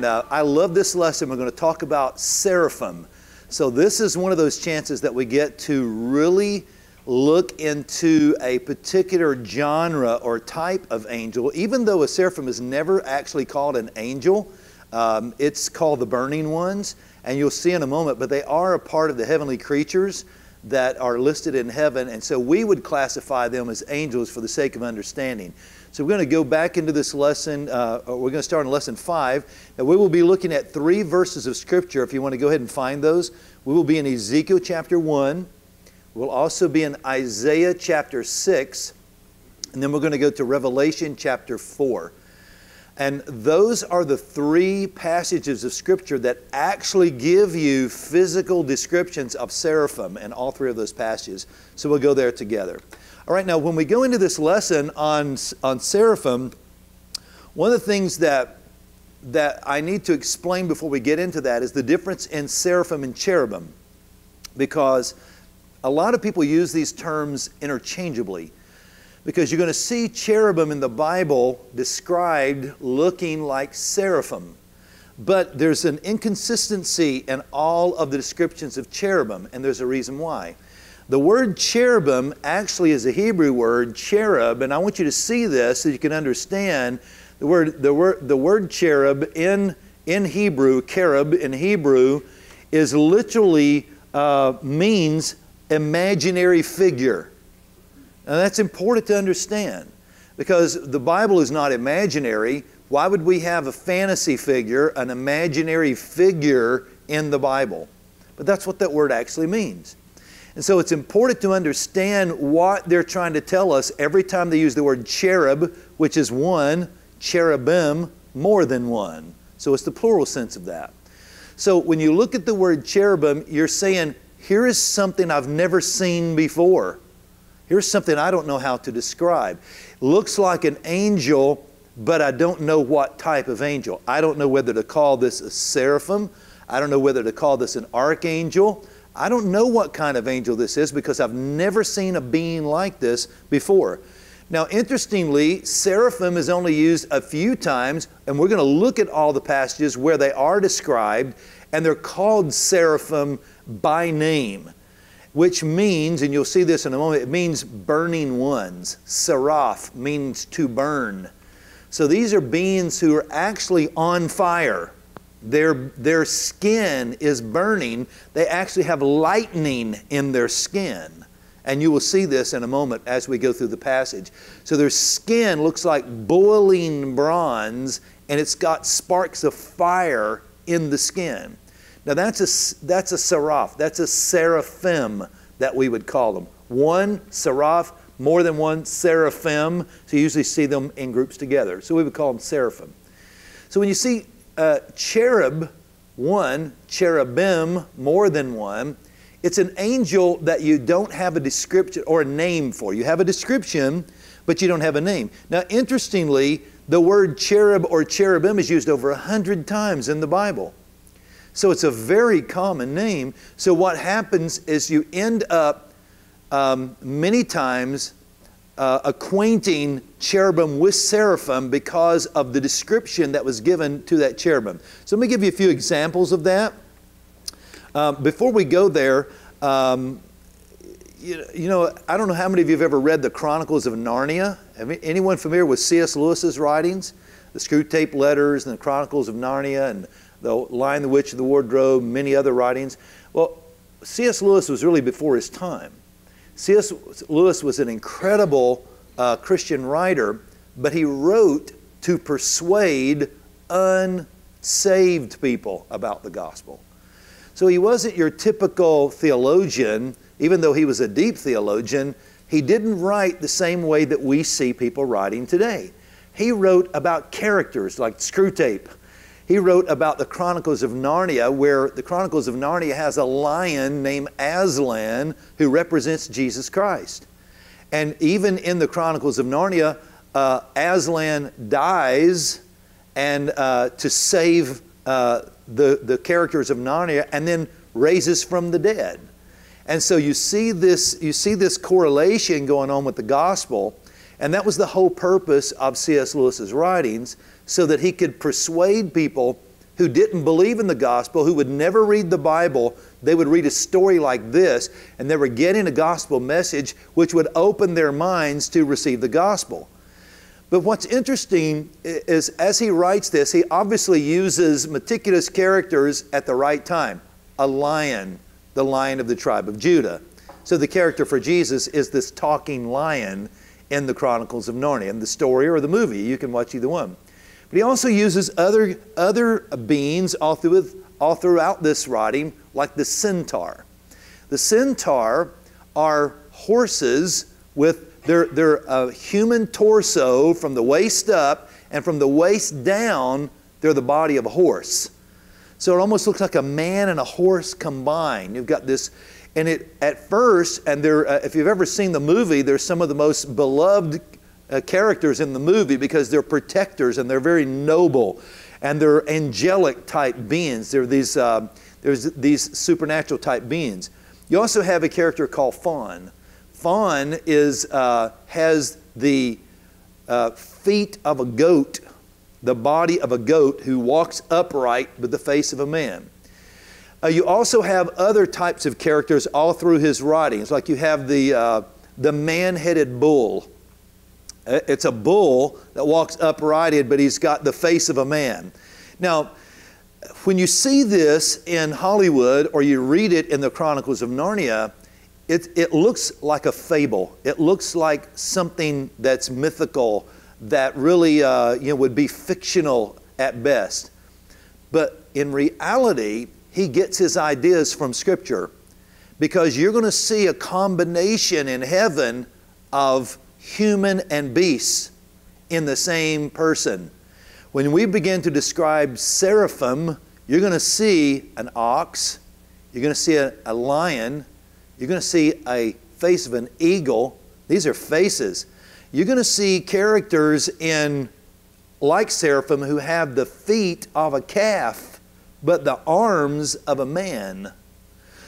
And uh, I love this lesson. We're going to talk about seraphim. So, this is one of those chances that we get to really look into a particular genre or type of angel, even though a seraphim is never actually called an angel. Um, it's called the burning ones, and you'll see in a moment, but they are a part of the heavenly creatures that are listed in heaven, and so we would classify them as angels for the sake of understanding. So we're going to go back into this lesson. Uh, we're going to start in lesson five, and we will be looking at three verses of Scripture. If you want to go ahead and find those, we will be in Ezekiel chapter one. We'll also be in Isaiah chapter six, and then we're going to go to Revelation chapter four. And those are the three passages of Scripture that actually give you physical descriptions of seraphim in all three of those passages. So we'll go there together. All right, now when we go into this lesson on, on seraphim, one of the things that, that I need to explain before we get into that is the difference in seraphim and cherubim. Because a lot of people use these terms interchangeably because you're going to see cherubim in the Bible described looking like seraphim. But there's an inconsistency in all of the descriptions of cherubim, and there's a reason why. The word cherubim actually is a Hebrew word, cherub, and I want you to see this so you can understand the word, the word, the word cherub in, in Hebrew, cherub in Hebrew, is literally uh, means imaginary figure. And that's important to understand because the Bible is not imaginary. Why would we have a fantasy figure, an imaginary figure in the Bible? But that's what that word actually means. And so it's important to understand what they're trying to tell us every time they use the word cherub, which is one, cherubim, more than one. So it's the plural sense of that. So when you look at the word cherubim, you're saying, here is something I've never seen before. Here's something I don't know how to describe. Looks like an angel, but I don't know what type of angel. I don't know whether to call this a seraphim. I don't know whether to call this an archangel. I don't know what kind of angel this is because I've never seen a being like this before. Now, interestingly, seraphim is only used a few times, and we're going to look at all the passages where they are described, and they're called seraphim by name which means, and you'll see this in a moment, it means burning ones. Seraph means to burn. So these are beings who are actually on fire. Their, their skin is burning. They actually have lightning in their skin. And you will see this in a moment as we go through the passage. So their skin looks like boiling bronze, and it's got sparks of fire in the skin. Now that's a, that's a seraph, that's a seraphim that we would call them. One seraph, more than one seraphim. So you usually see them in groups together. So we would call them seraphim. So when you see uh, cherub, one, cherubim, more than one, it's an angel that you don't have a description or a name for. You have a description, but you don't have a name. Now, interestingly, the word cherub or cherubim is used over a hundred times in the Bible. So it's a very common name. So what happens is you end up um, many times uh, acquainting cherubim with seraphim because of the description that was given to that cherubim. So let me give you a few examples of that. Um, before we go there, um, you, you, know, I don't know how many of you have ever read the Chronicles of Narnia. Have anyone familiar with C.S. Lewis's writings? The Screwtape Letters and the Chronicles of Narnia and the Lion, the Witch, of the Wardrobe, many other writings. Well, C.S. Lewis was really before his time. C.S. Lewis was an incredible uh, Christian writer, but he wrote to persuade unsaved people about the gospel. So he wasn't your typical theologian, even though he was a deep theologian, he didn't write the same way that we see people writing today. He wrote about characters like Screwtape he wrote about the Chronicles of Narnia, where the Chronicles of Narnia has a lion named Aslan who represents Jesus Christ. And even in the Chronicles of Narnia, uh, Aslan dies and uh, to save uh, the, the characters of Narnia and then raises from the dead. And so you see this, you see this correlation going on with the gospel, and that was the whole purpose of C.S. Lewis's writings so that he could persuade people who didn't believe in the gospel, who would never read the Bible, they would read a story like this, and they were getting a gospel message which would open their minds to receive the gospel. But what's interesting is as he writes this, he obviously uses meticulous characters at the right time. A lion, the lion of the tribe of Judah. So the character for Jesus is this talking lion in the Chronicles of Narnia, in the story or the movie. You can watch either one. But he also uses other, other beings all, through, all throughout this writing, like the centaur. The centaur are horses with their, their a human torso from the waist up, and from the waist down, they're the body of a horse. So it almost looks like a man and a horse combined. You've got this, and it at first, and there, uh, if you've ever seen the movie, there's some of the most beloved uh, characters in the movie because they're protectors and they're very noble and they're angelic type beings. They're these, uh, there's these supernatural type beings. You also have a character called Faun. Faun is, uh, has the uh, feet of a goat, the body of a goat who walks upright with the face of a man. Uh, you also have other types of characters all through his writings, like you have the, uh, the man headed bull. Uh, it's a bull that walks uprighted, but he's got the face of a man. Now, when you see this in Hollywood or you read it in the Chronicles of Narnia, it, it looks like a fable. It looks like something that's mythical, that really uh, you know, would be fictional at best. But in reality, he gets his ideas from Scripture because you're going to see a combination in heaven of human and beasts in the same person. When we begin to describe seraphim, you're going to see an ox, you're going to see a, a lion, you're going to see a face of an eagle. These are faces. You're going to see characters in like seraphim who have the feet of a calf, but the arms of a man.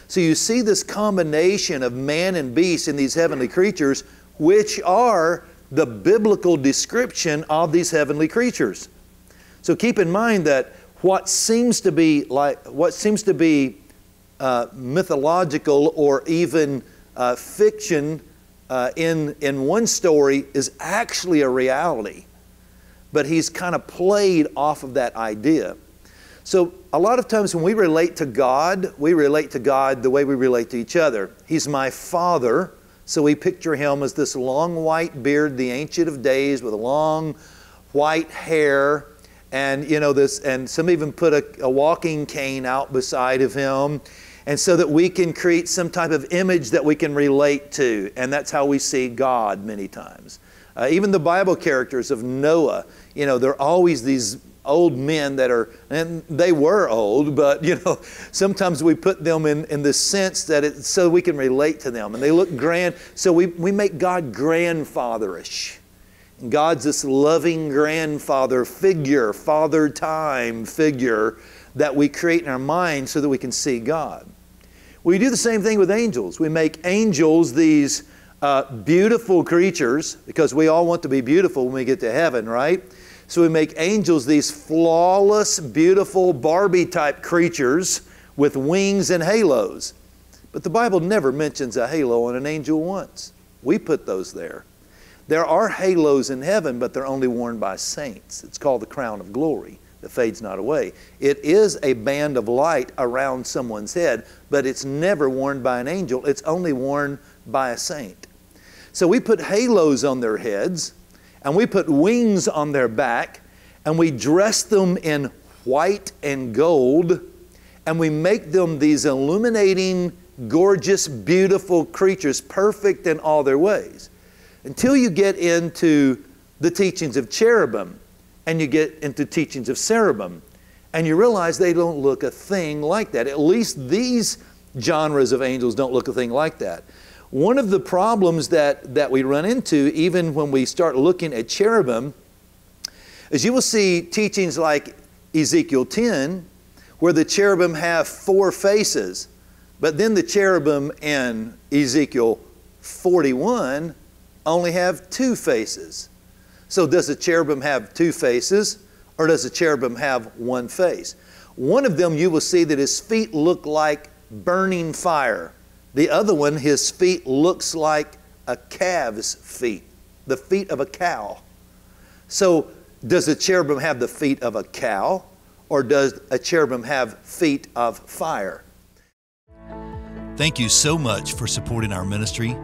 So you see this combination of man and beast in these heavenly creatures which are the biblical description of these heavenly creatures. So keep in mind that what seems to be like what seems to be uh, mythological or even uh, fiction uh, in in one story is actually a reality, but he's kind of played off of that idea. So a lot of times when we relate to God, we relate to God the way we relate to each other. He's my Father. So we picture him as this long white beard, the Ancient of Days, with long white hair, and you know this, and some even put a, a walking cane out beside of him, and so that we can create some type of image that we can relate to, and that's how we see God many times. Uh, even the Bible characters of Noah, you know, they're always these old men that are, and they were old, but you know, sometimes we put them in, in the sense that it, so we can relate to them. And they look grand, so we, we make God grandfatherish. And God's this loving grandfather figure, father time figure that we create in our mind so that we can see God. We do the same thing with angels. We make angels these uh, beautiful creatures because we all want to be beautiful when we get to heaven, right? So we make angels these flawless, beautiful Barbie type creatures with wings and halos. But the Bible never mentions a halo on an angel once. We put those there. There are halos in heaven, but they're only worn by saints. It's called the crown of glory that fades not away. It is a band of light around someone's head, but it's never worn by an angel. It's only worn by a saint. So we put halos on their heads and we put wings on their back, and we dress them in white and gold, and we make them these illuminating, gorgeous, beautiful creatures, perfect in all their ways. Until you get into the teachings of cherubim and you get into teachings of cherubim, and you realize they don't look a thing like that. At least these genres of angels don't look a thing like that. One of the problems that, that we run into, even when we start looking at cherubim, is you will see teachings like Ezekiel 10, where the cherubim have four faces, but then the cherubim in Ezekiel 41 only have two faces. So, does the cherubim have two faces, or does the cherubim have one face? One of them you will see that his feet look like burning fire. The other one, his feet looks like a calf's feet, the feet of a cow. So, does a cherubim have the feet of a cow, or does a cherubim have feet of fire? Thank you so much for supporting our ministry.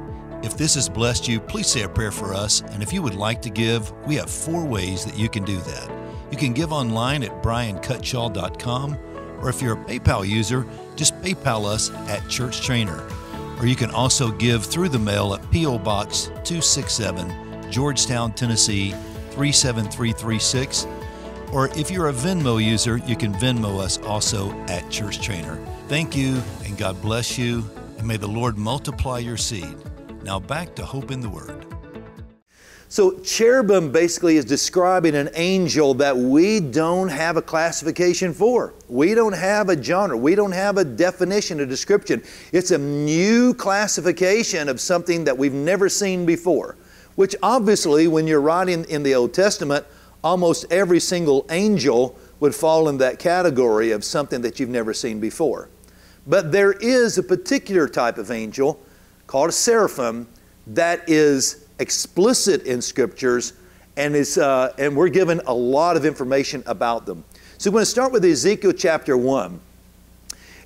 If this has blessed you, please say a prayer for us. And if you would like to give, we have four ways that you can do that. You can give online at bryancutshall.com, or if you're a PayPal user, just PayPal us at Church Trainer. Or you can also give through the mail at P.O. Box 267, Georgetown, Tennessee 37336. Or if you're a Venmo user, you can Venmo us also at Church Trainer. Thank you, and God bless you, and may the Lord multiply your seed. Now back to Hope in the Word. So, cherubim basically is describing an angel that we don't have a classification for. We don't have a genre. We don't have a definition, a description. It's a new classification of something that we've never seen before, which obviously, when you're writing in the Old Testament, almost every single angel would fall in that category of something that you've never seen before. But there is a particular type of angel called a seraphim that is explicit in scriptures and, is, uh, and we're given a lot of information about them. So we're going to start with Ezekiel chapter 1.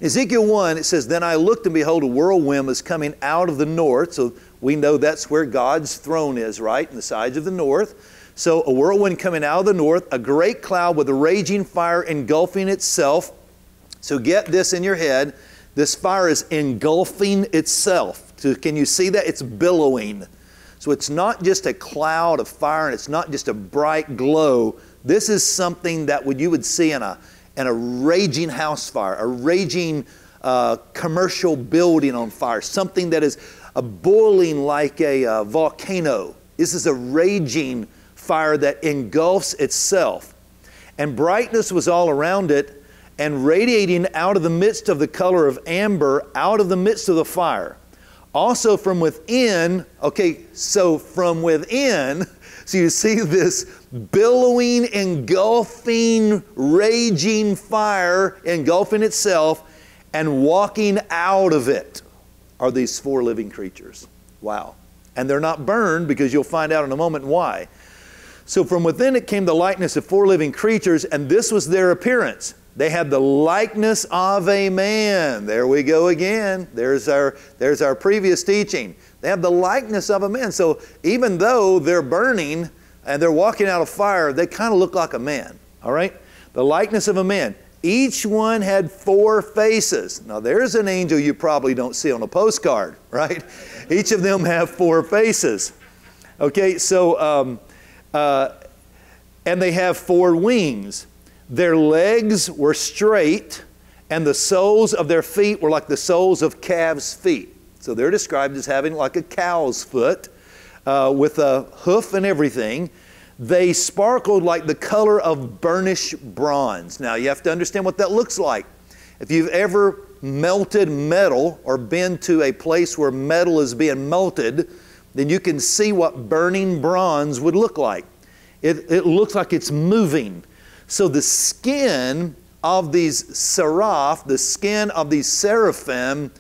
Ezekiel 1, it says, Then I looked and behold, a whirlwind was coming out of the north. So we know that's where God's throne is, right? In the sides of the north. So a whirlwind coming out of the north, a great cloud with a raging fire engulfing itself. So get this in your head. This fire is engulfing itself. So can you see that? It's billowing. So it's not just a cloud of fire and it's not just a bright glow. This is something that would, you would see in a, in a raging house fire, a raging uh, commercial building on fire, something that is a boiling like a uh, volcano. This is a raging fire that engulfs itself. And brightness was all around it and radiating out of the midst of the color of amber, out of the midst of the fire. Also from within, okay, so from within, so you see this billowing, engulfing, raging fire engulfing itself, and walking out of it are these four living creatures. Wow. And they're not burned because you'll find out in a moment why. So from within it came the likeness of four living creatures, and this was their appearance. They had the likeness of a man. There we go again. There's our, there's our previous teaching. They have the likeness of a man. So even though they're burning and they're walking out of fire, they kind of look like a man. All right? The likeness of a man. Each one had four faces. Now there's an angel you probably don't see on a postcard, right? Each of them have four faces. Okay, so, um, uh, and they have four wings. Their legs were straight, and the soles of their feet were like the soles of calves' feet. So they're described as having like a cow's foot uh, with a hoof and everything. They sparkled like the color of burnished bronze. Now you have to understand what that looks like. If you've ever melted metal or been to a place where metal is being melted, then you can see what burning bronze would look like. It, it looks like it's moving. So the skin of these seraph, the skin of these seraphim,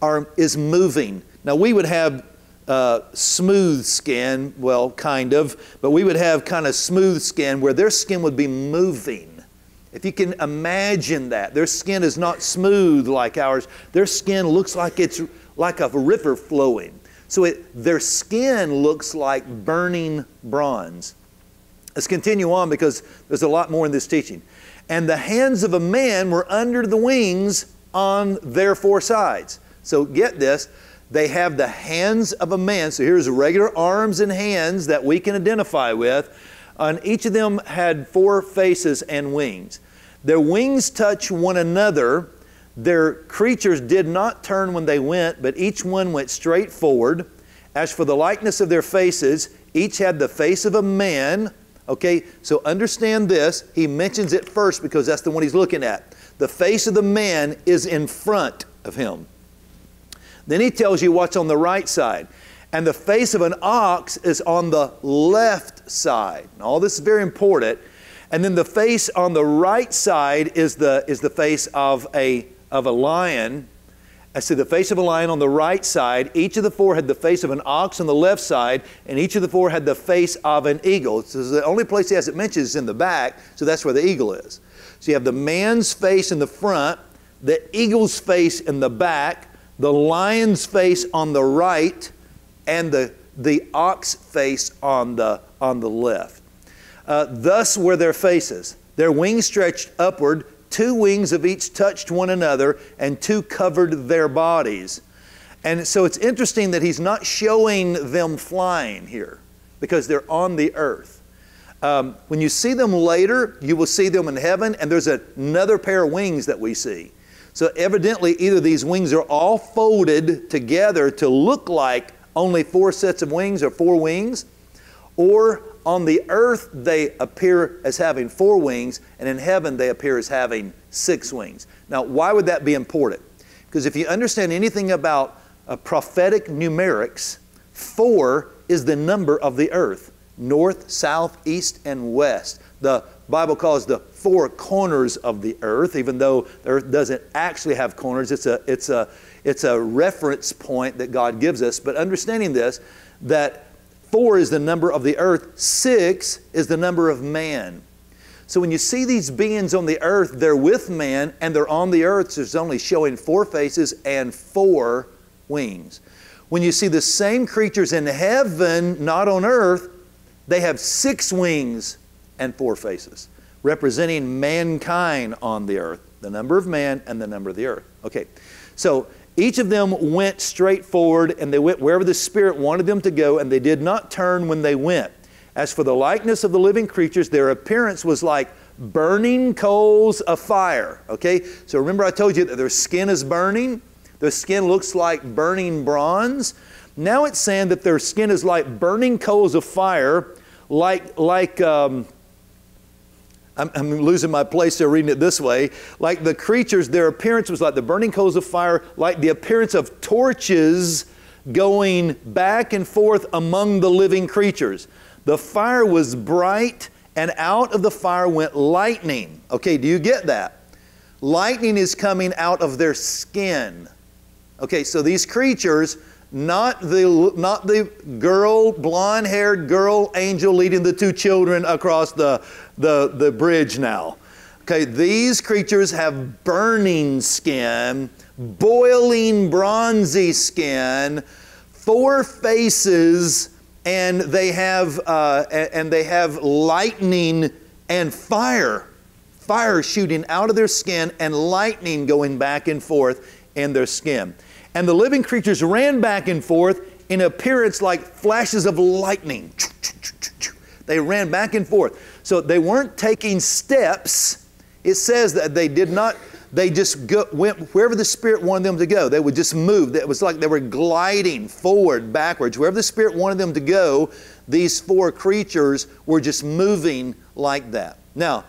are, is moving. Now we would have uh, smooth skin, well, kind of, but we would have kind of smooth skin where their skin would be moving. If you can imagine that, their skin is not smooth like ours. Their skin looks like it's like a river flowing. So it, their skin looks like burning bronze. Let's continue on because there's a lot more in this teaching. And the hands of a man were under the wings on their four sides. So get this. They have the hands of a man. So here's regular arms and hands that we can identify with. And each of them had four faces and wings. Their wings touch one another. Their creatures did not turn when they went, but each one went straight forward. As for the likeness of their faces, each had the face of a man Okay, so understand this. He mentions it first because that's the one he's looking at. The face of the man is in front of him. Then he tells you what's on the right side. And the face of an ox is on the left side. All this is very important. And then the face on the right side is the, is the face of a, of a lion. I see the face of a lion on the right side. Each of the four had the face of an ox on the left side, and each of the four had the face of an eagle. So the only place he has it mentioned is in the back, so that's where the eagle is. So you have the man's face in the front, the eagle's face in the back, the lion's face on the right, and the, the ox face on the, on the left. Uh, thus were their faces. Their wings stretched upward, two wings of each touched one another, and two covered their bodies. And so it's interesting that he's not showing them flying here because they're on the earth. Um, when you see them later, you will see them in heaven, and there's another pair of wings that we see. So, evidently, either these wings are all folded together to look like only four sets of wings or four wings, or on the earth they appear as having four wings, and in heaven they appear as having six wings. Now, why would that be important? Because if you understand anything about uh, prophetic numerics, four is the number of the earth north, south, east, and west. The Bible calls the four corners of the earth, even though the earth doesn't actually have corners. It's a, it's a, it's a reference point that God gives us. But understanding this, that Four is the number of the earth, six is the number of man. So when you see these beings on the earth, they're with man and they're on the earth, so it's only showing four faces and four wings. When you see the same creatures in heaven, not on earth, they have six wings and four faces, representing mankind on the earth, the number of man and the number of the earth. Okay, so each of them went straight forward, and they went wherever the Spirit wanted them to go, and they did not turn when they went. As for the likeness of the living creatures, their appearance was like burning coals of fire. Okay? So remember, I told you that their skin is burning? Their skin looks like burning bronze. Now it's saying that their skin is like burning coals of fire, like, like, um, I'm, I'm, losing my place there reading it this way. Like the creatures, their appearance was like the burning coals of fire, like the appearance of torches going back and forth among the living creatures. The fire was bright, and out of the fire went lightning. Okay, do you get that? Lightning is coming out of their skin. Okay, so these creatures not the, not the girl, blonde haired girl angel leading the two children across the, the, the bridge now. Okay, these creatures have burning skin, boiling bronzy skin, four faces, and they have, uh, and they have lightning and fire, fire shooting out of their skin, and lightning going back and forth in their skin. And the living creatures ran back and forth in appearance like flashes of lightning. They ran back and forth. So they weren't taking steps. It says that they did not, they just go, went wherever the Spirit wanted them to go. They would just move. It was like they were gliding forward, backwards. Wherever the Spirit wanted them to go, these four creatures were just moving like that. Now,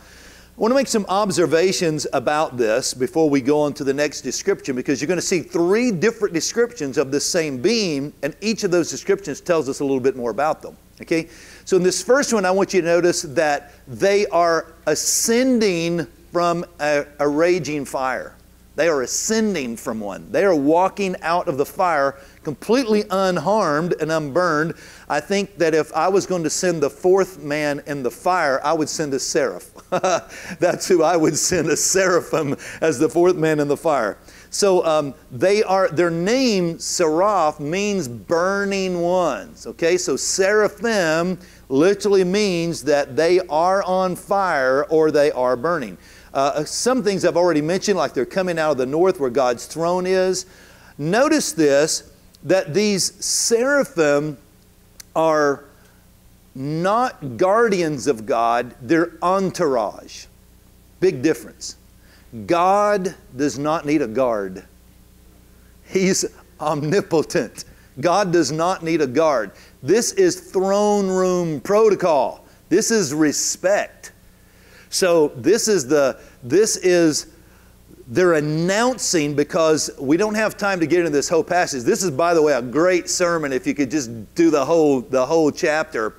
want to make some observations about this before we go on to the next description because you're going to see three different descriptions of this same beam, and each of those descriptions tells us a little bit more about them. Okay? So, in this first one, I want you to notice that they are ascending from a, a raging fire. They are ascending from one. They are walking out of the fire completely unharmed and unburned. I think that if I was going to send the fourth man in the fire, I would send a seraph. That's who I would send, a seraphim, as the fourth man in the fire. So um, they are, their name, seraph, means burning ones. Okay, so seraphim literally means that they are on fire or they are burning. Uh, some things I've already mentioned, like they're coming out of the north where God's throne is. Notice this that these seraphim are not guardians of God, they're entourage. Big difference. God does not need a guard, He's omnipotent. God does not need a guard. This is throne room protocol. This is respect. So this is the this is they're announcing because we don't have time to get into this whole passage. This is by the way a great sermon if you could just do the whole the whole chapter.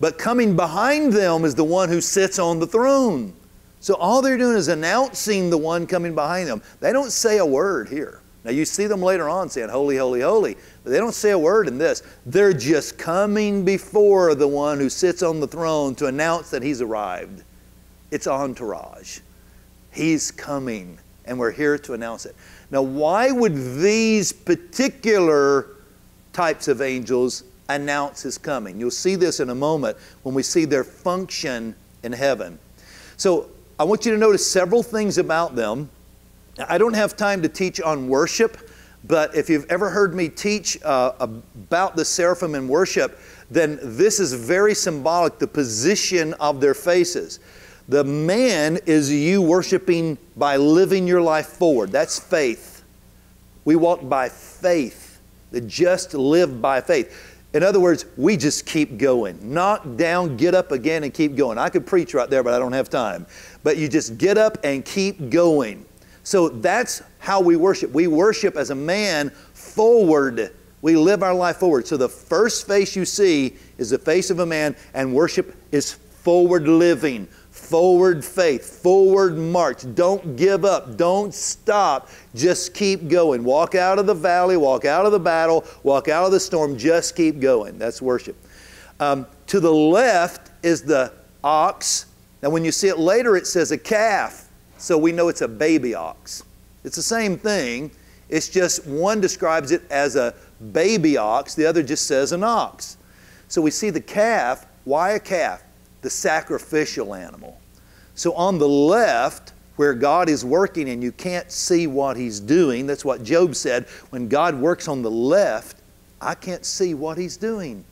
But coming behind them is the one who sits on the throne. So all they're doing is announcing the one coming behind them. They don't say a word here. Now you see them later on saying, Holy, holy, holy. But they don't say a word in this. They're just coming before the one who sits on the throne to announce that he's arrived. It's entourage. He's coming, and we're here to announce it. Now, why would these particular types of angels announce his coming? You'll see this in a moment when we see their function in heaven. So, I want you to notice several things about them. I don't have time to teach on worship, but if you've ever heard me teach uh, about the seraphim in worship, then this is very symbolic the position of their faces. The man is you worshiping by living your life forward. That's faith. We walk by faith. The just live by faith. In other words, we just keep going. Knock down, get up again, and keep going. I could preach right there, but I don't have time. But you just get up and keep going. So that's how we worship. We worship as a man forward. We live our life forward. So the first face you see is the face of a man, and worship is forward living, forward faith, forward march. Don't give up. Don't stop. Just keep going. Walk out of the valley, walk out of the battle, walk out of the storm. Just keep going. That's worship. Um, to the left is the ox. Now, when you see it later, it says a calf. So we know it's a baby ox. It's the same thing. It's just one describes it as a baby ox, the other just says an ox. So we see the calf. Why a calf? The sacrificial animal. So on the left, where God is working and you can't see what He's doing, that's what Job said. When God works on the left, I can't see what He's doing.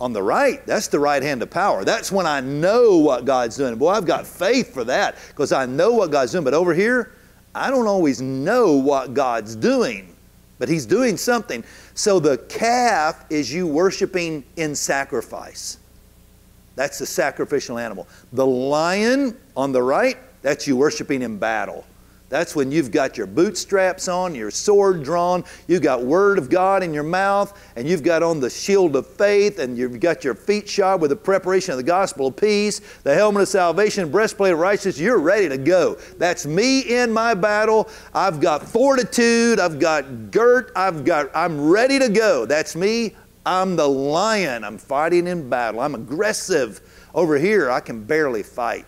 On the right, that's the right hand of power. That's when I know what God's doing. Boy, I've got faith for that because I know what God's doing. But over here, I don't always know what God's doing, but He's doing something. So the calf is you worshiping in sacrifice. That's the sacrificial animal. The lion on the right, that's you worshiping in battle. That's when you've got your bootstraps on, your sword drawn, you've got word of God in your mouth, and you've got on the shield of faith, and you've got your feet shod with the preparation of the gospel of peace, the helmet of salvation, breastplate of righteousness. You're ready to go. That's me in my battle. I've got fortitude. I've got girt. I've got. I'm ready to go. That's me. I'm the lion. I'm fighting in battle. I'm aggressive. Over here, I can barely fight,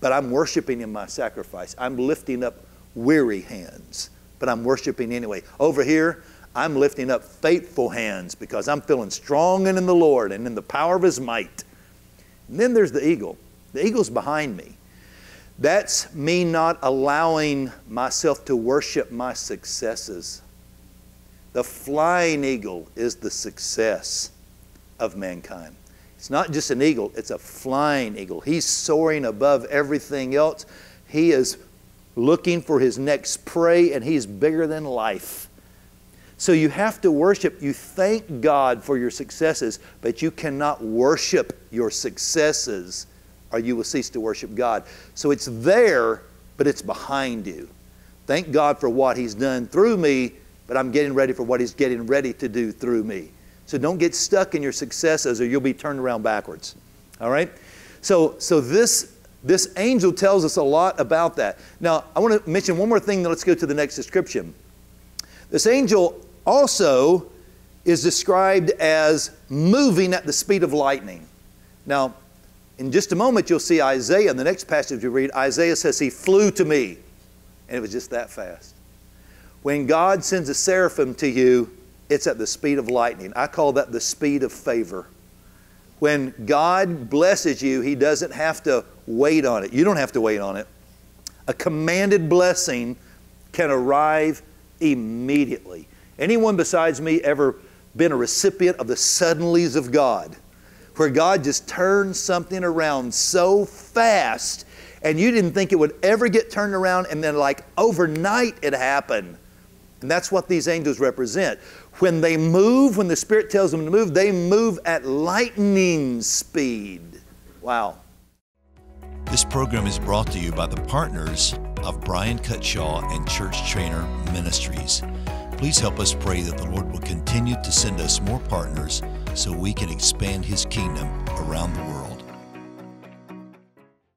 but I'm worshiping in my sacrifice. I'm lifting up weary hands, but I'm worshiping anyway. Over here, I'm lifting up faithful hands because I'm feeling strong and in the Lord and in the power of His might. And then there's the eagle. The eagle's behind me. That's me not allowing myself to worship my successes. The flying eagle is the success of mankind. It's not just an eagle, it's a flying eagle. He's soaring above everything else. He is looking for his next prey, and he's bigger than life. So you have to worship. You thank God for your successes, but you cannot worship your successes or you will cease to worship God. So it's there, but it's behind you. Thank God for what He's done through me, but I'm getting ready for what He's getting ready to do through me. So don't get stuck in your successes or you'll be turned around backwards. All right? So, so this, this angel tells us a lot about that. Now, I want to mention one more thing, then let's go to the next description. This angel also is described as moving at the speed of lightning. Now, in just a moment, you'll see Isaiah. In the next passage you read, Isaiah says, He flew to me. And it was just that fast. When God sends a seraphim to you, it's at the speed of lightning. I call that the speed of favor. When God blesses you, He doesn't have to wait on it. You don't have to wait on it. A commanded blessing can arrive immediately. Anyone besides me ever been a recipient of the suddenlies of God? Where God just turns something around so fast and you didn't think it would ever get turned around, and then, like overnight, it happened. And that's what these angels represent. When they move, when the Spirit tells them to move, they move at lightning speed. Wow. This program is brought to you by the partners of Bryan Cutshall and Church Trainer Ministries. Please help us pray that the Lord will continue to send us more partners so we can expand His kingdom around the world.